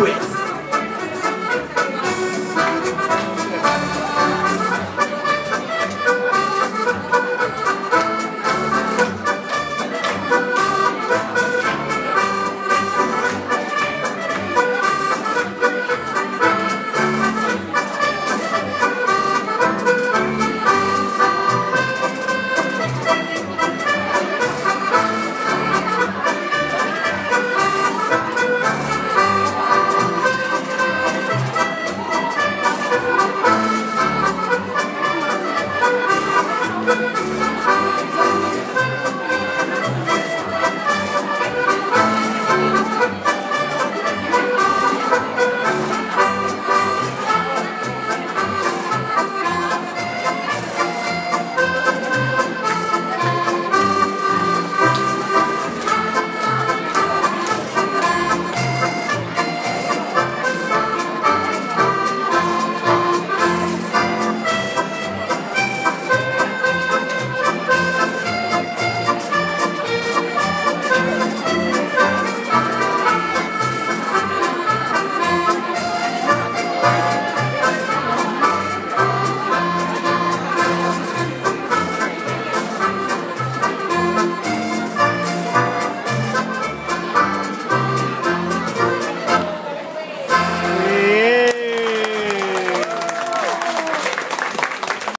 do it.